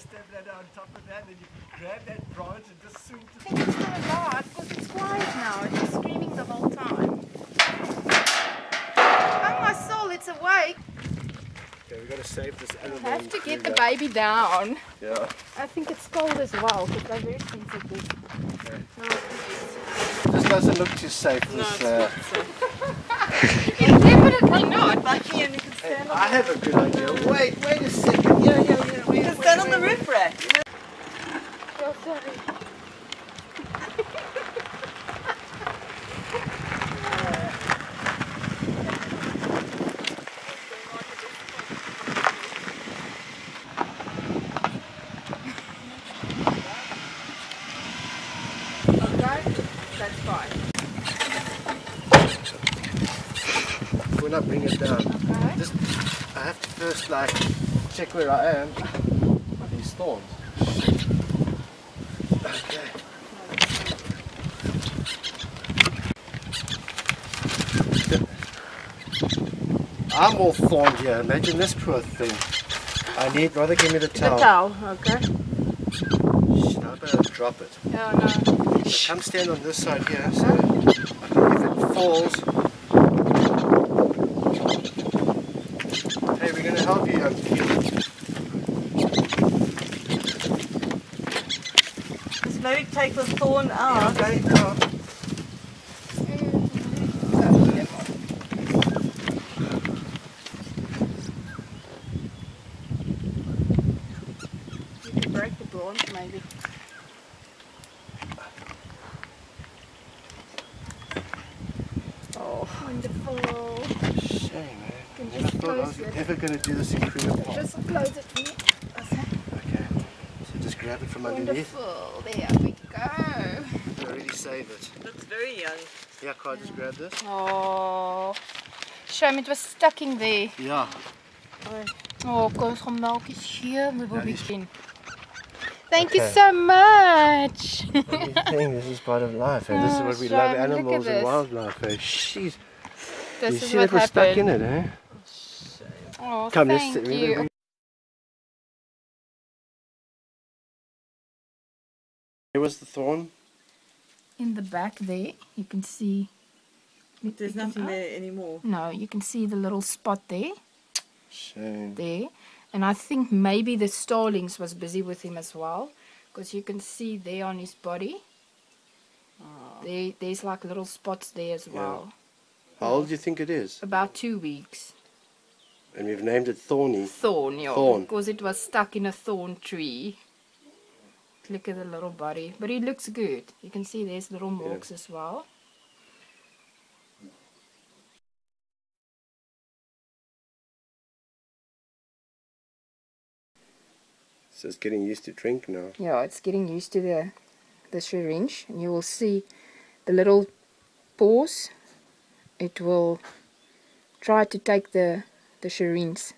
step ladder on top of that, and you grab that branch and just swing to I think it's gonna die because it's quiet now. It's screaming the whole time. Oh my soul, it's awake. Okay, we got to save this animal. I have to get the baby. baby down. Yeah. I think it's cold as well because they're very sensitive. This doesn't look too safe. This, uh, It's definitely not. Bakkie and we can stand on, I have a good idea. Wait, wait a second. Yeah, yeah, yeah. we can stand on the roof rack. Oh, sorry. Okay, that's fine. We're bring it down. Okay. Just, I have to first like check where I am. These thorns. Okay. I'm all thorned here. Imagine this poor thing. I need rather give me the The towel. towel, okay. Shit, I better drop it. Oh no. Come stand on this side here. So if it falls. We're gonna help you, young. Just maybe take the thorn out. Okay, now. You can break the branch maybe. Oh, wonderful. Shame, man. Can Never just thought I was close it. ever gonna do this in Korea. Just close it for me. Okay. So just grab it from underneath. Wonderful. There we go. So really save it. That's very young. Yeah, can I just grab this? Oh, shame it was stuck in there. Yeah. Oh, kom ons gaan melkies gee, my Ja, die is- bobbietjie. Thank you so much. What do you think? This is part of life. And this is Oh, what we love animals and wildlife. Eh? Jeez. this you is see what that we're stuck in it, eh? Oh, Come, let's thank sit- you. gonna Here was the thorn. In the back there, you can see. There's you can- nothing there anymore. No, you can see the little spot there, Shame. there, and I think maybe the starlings was busy with him as well, because you can see there on his body. There, there's like little spots there as well. How old do you think it is? About two weeks. And we've named it Thorny. Thorn, yeah, Thorn. because it was stuck in a thorn tree. Look at the little body, but he looks good. You can see there's little marks as well. So it's getting used to drink now. Yeah, it's getting used to the the syringe, and you will see the little pores. It will try to take the the syringe